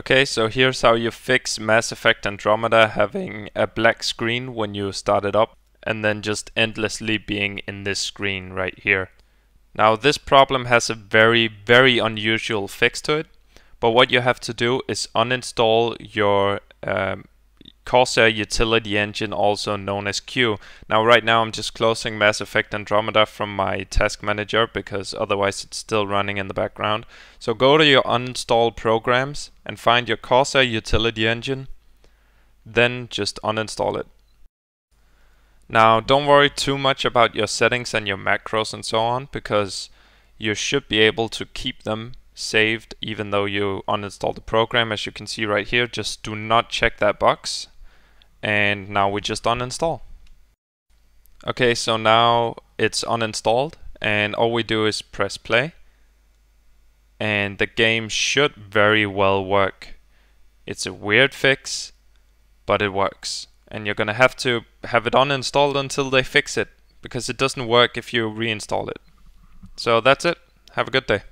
Okay, so here's how you fix Mass Effect Andromeda having a black screen when you start it up and then just endlessly being in this screen right here. Now this problem has a very very unusual fix to it but what you have to do is uninstall your um, Corsair uh, utility engine also known as CUE. Now right now I'm just closing Mass Effect Andromeda from my task manager because otherwise it's still running in the background. So go to your uninstall programs and find your Corsair uh, utility engine then just uninstall it. Now don't worry too much about your settings and your macros and so on because you should be able to keep them saved even though you uninstall the program as you can see right here just do not check that box and now we just uninstall. Okay, so now it's uninstalled and all we do is press play and the game should very well work. It's a weird fix, but it works. And you're gonna have to have it uninstalled until they fix it because it doesn't work if you reinstall it. So that's it. Have a good day.